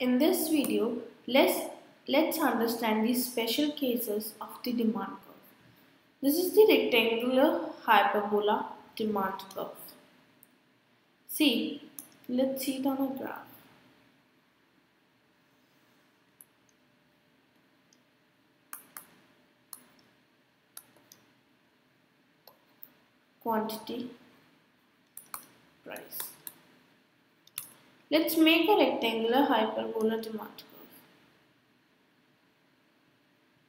In this video, let's, let's understand the special cases of the demand curve. This is the rectangular hyperbola demand curve. See, let's see it on a graph. Quantity, price. Let's make a rectangular hyperbola demand curve.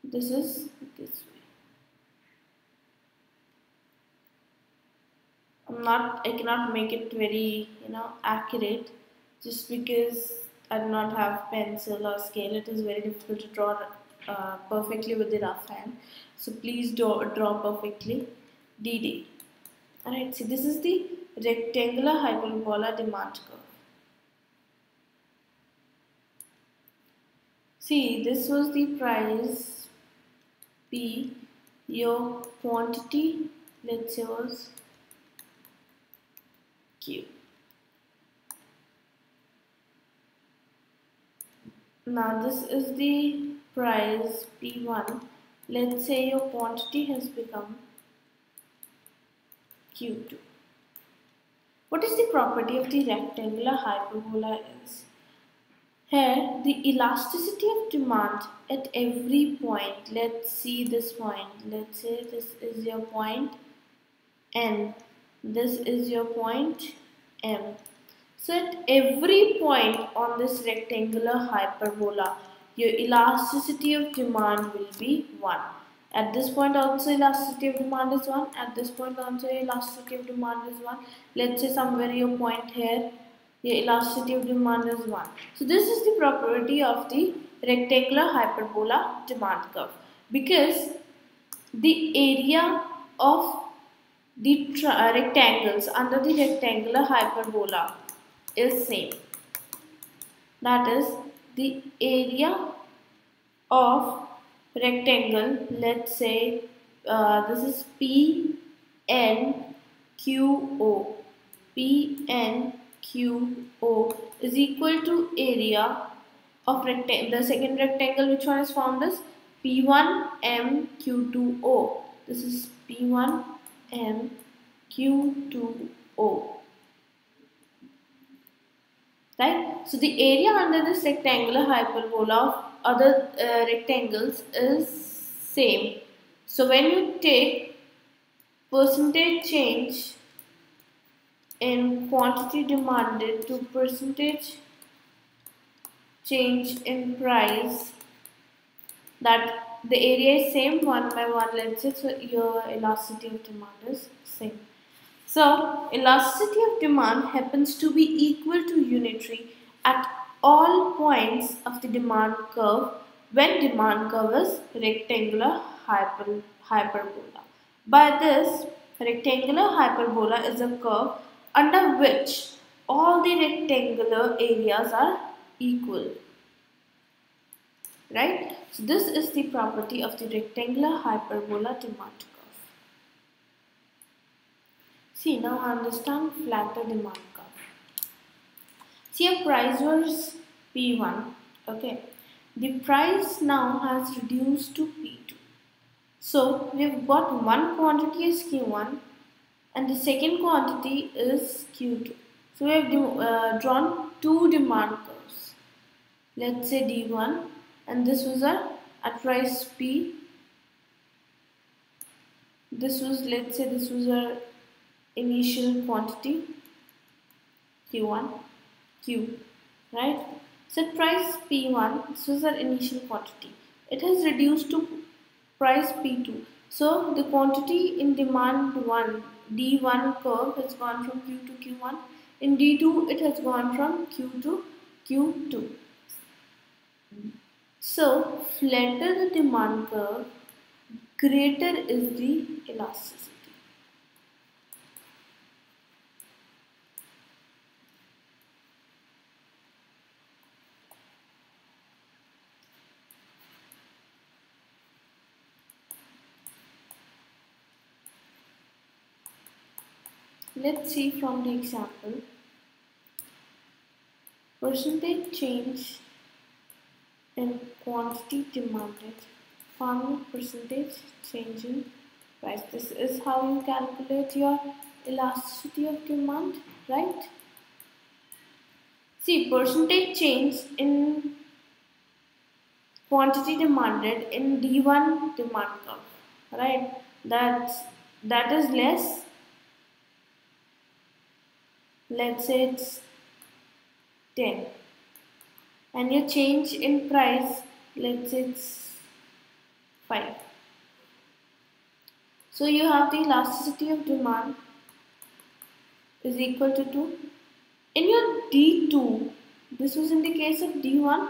This is this way. I'm not, I cannot make it very, you know, accurate just because I do not have pencil or scale. It is very difficult to draw uh, perfectly with the rough hand. So please draw, draw perfectly. DD. Alright, see this is the rectangular hyperbola demand curve. See, this was the price P. Your quantity, let's say, was Q. Now, this is the price P1. Let's say your quantity has become Q2. What is the property of the rectangular hyperbola is? Here, the elasticity of demand at every point, let's see this point, let's say this is your point N, this is your point M. So at every point on this rectangular hyperbola, your elasticity of demand will be 1. At this point also elasticity of demand is 1, at this point also elasticity of demand is 1. Let's say somewhere your point here the elasticity of demand is 1. So this is the property of the rectangular hyperbola demand curve because the area of the uh, rectangles under the rectangular hyperbola is same. That is the area of rectangle let's say uh, this is P N Q O P N QO is equal to area of. The second rectangle, which one is formed is P1MQ2O. This is P1MQ2O. Right? So the area under this rectangular hyperbola of other uh, rectangles is same. So when you take percentage change in quantity demanded to percentage change in price that the area is same one by one let's say so your elasticity of demand is same. So elasticity of demand happens to be equal to unitary at all points of the demand curve when demand curve is rectangular hyper, hyperbola. By this rectangular hyperbola is a curve under which all the rectangular areas are equal. Right? So this is the property of the rectangular hyperbola demand curve. See now understand flatter demand curve. See a price was P1. Okay. The price now has reduced to P2. So we've got one quantity as Q1 and the second quantity is Q2. So we have uh, drawn two demand curves. Let's say D1 and this was a at price P. This was let's say this was our initial quantity Q1 Q right. So price P1 this was our initial quantity. It has reduced to price P2. So the quantity in demand 1 D1 curve has gone from Q to Q1. In D2, it has gone from Q to Q2. So, flatter the demand curve, greater is the elasticity. Let's see from the example. Percentage change in quantity demanded farming percentage change in price. This is how you calculate your elasticity of demand, right? See, percentage change in quantity demanded in D1 demand curve, right? That's that is less. Let's say it's 10 and your change in price let's say it's 5 so you have the elasticity of demand is equal to 2 in your D2 this was in the case of D1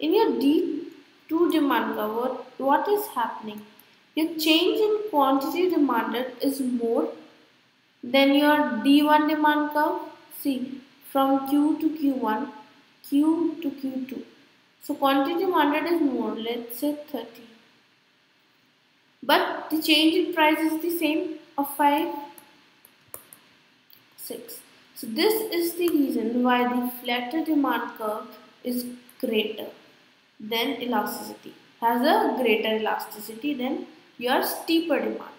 in your D2 demand curve what, what is happening? Your change in quantity demanded is more than your D1 demand curve see from Q to Q1 Q to Q2. So quantity demanded is more, let's say 30. But the change in price is the same of 5, 6. So this is the reason why the flatter demand curve is greater than elasticity, has a greater elasticity than your steeper demand.